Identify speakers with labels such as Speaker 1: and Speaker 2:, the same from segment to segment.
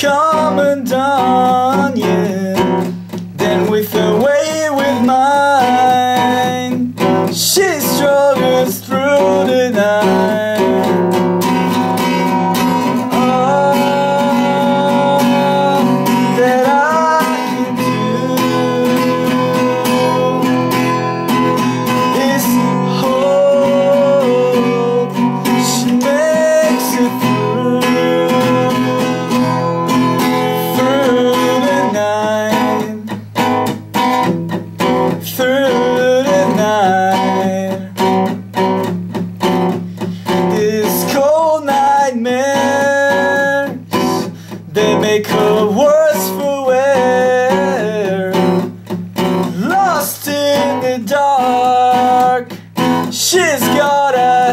Speaker 1: come commandant, yeah. Then we flew away with mine. She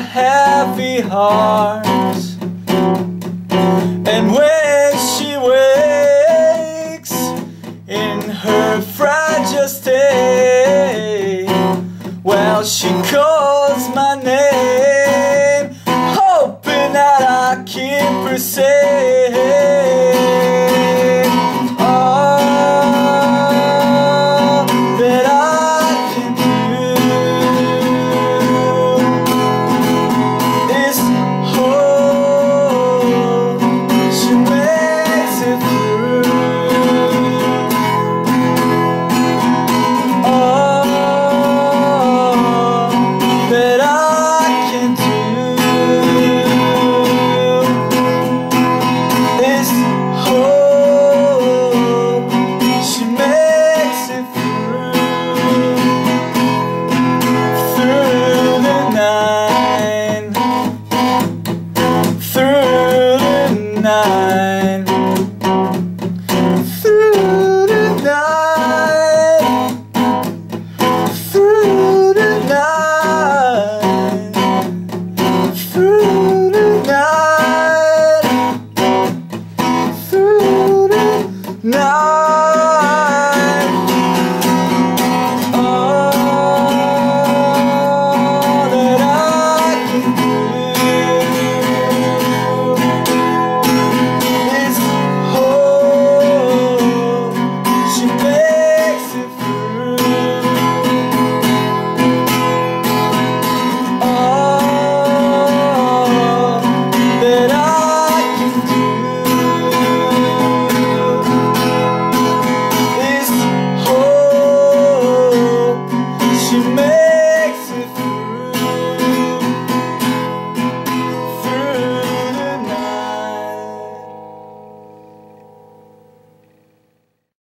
Speaker 1: heavy heart.